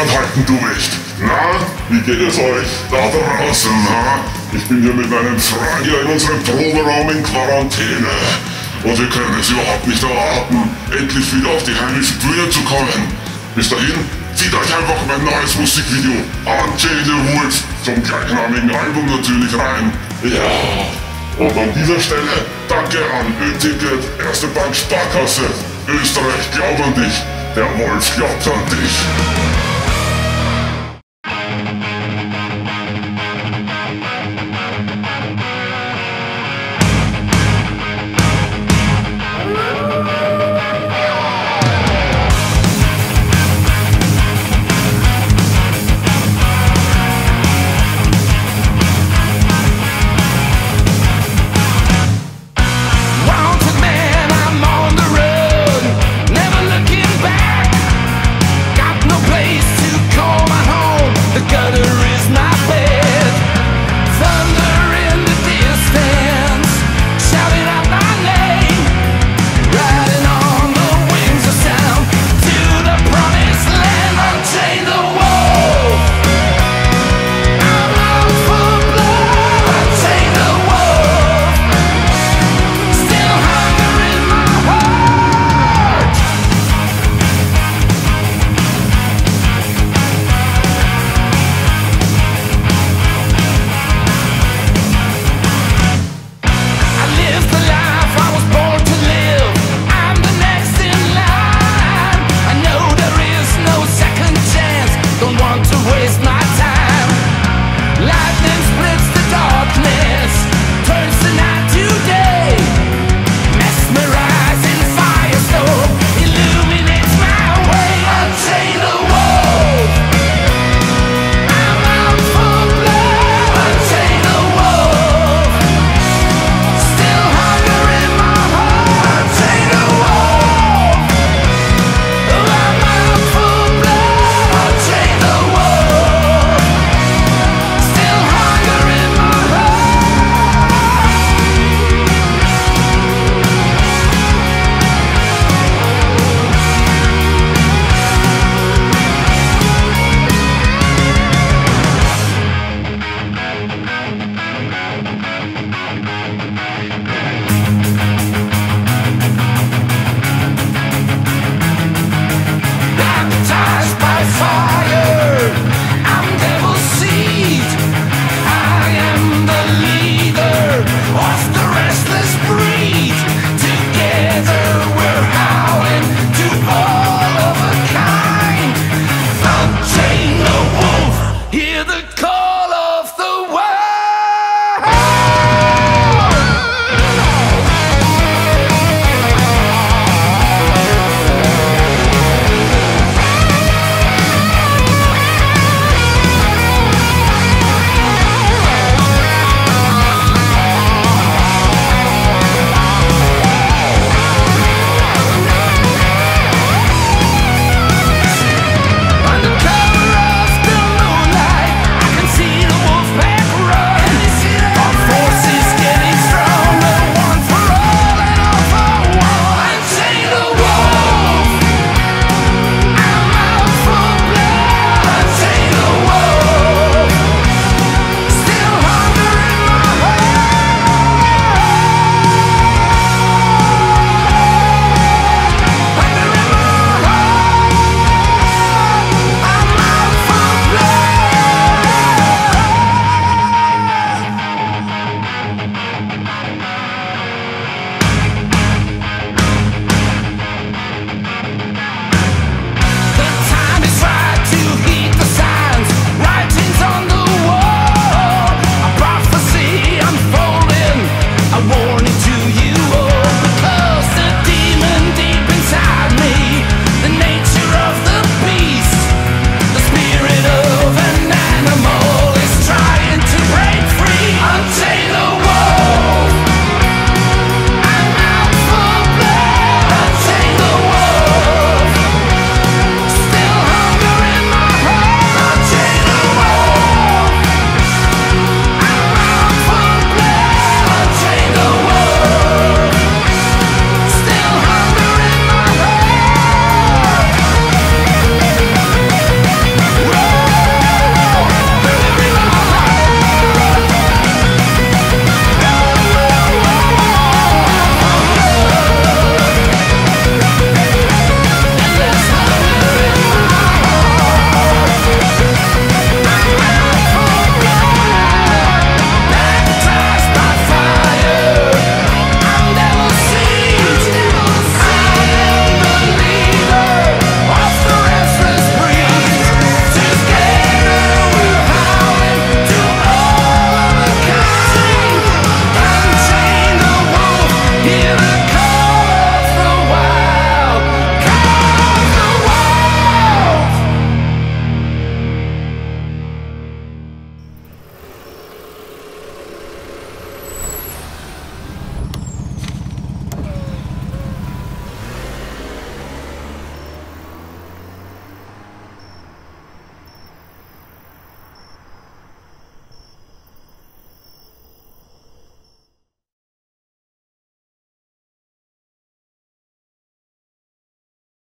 halten, du nicht. Na, wie geht es euch da draußen, ha? Ich bin hier mit meinem Freund hier in unserem Proberaum in Quarantäne. Und wir können es überhaupt nicht erwarten, endlich wieder auf die heimische Bühne zu kommen. Bis dahin, zieht euch einfach mein neues Musikvideo Unchain Woods zum gleichnamigen Album natürlich rein. Ja, und an dieser Stelle danke an Ö-Ticket, Erste Bank Sparkasse. Österreich glaubt an dich, der Wolf glaubt an dich.